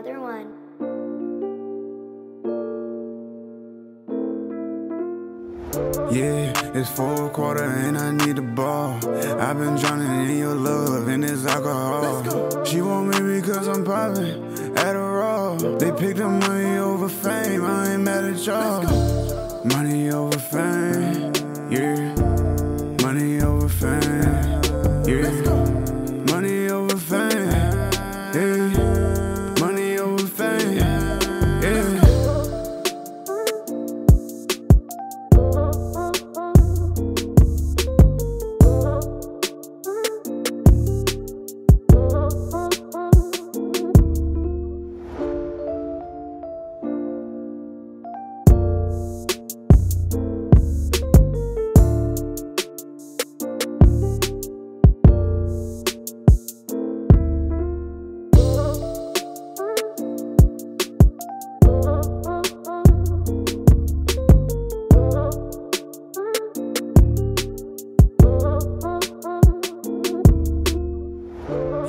another one. Yeah, it's four quarter and I need a ball. I've been drowning in your love and it's alcohol. She want me because I'm popping Adderall. They picked up money over fame. I ain't mad at y'all. Money over fame.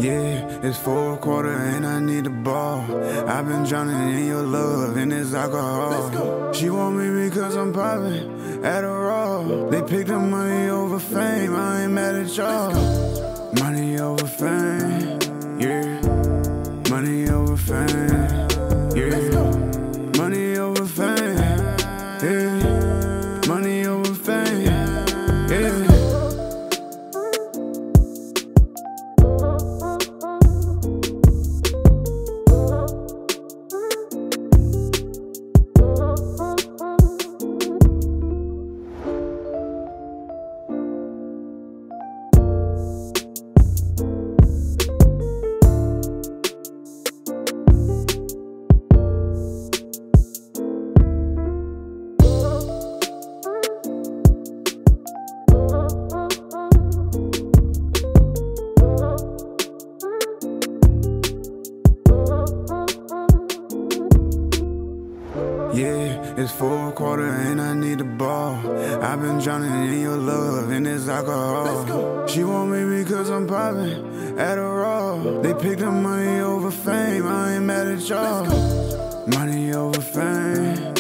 Yeah, it's four quarter and I need the ball. I've been drowning in your love and this alcohol. She want me because I'm popping Adderall. They picked up money over fame. I ain't mad at y'all. Money over fame, it's four quarter and I need the ball. I've been drowning in your love and this alcohol. She want me because I'm popping Adderall. They picked up money over fame. I ain't mad at y'all. Money over fame,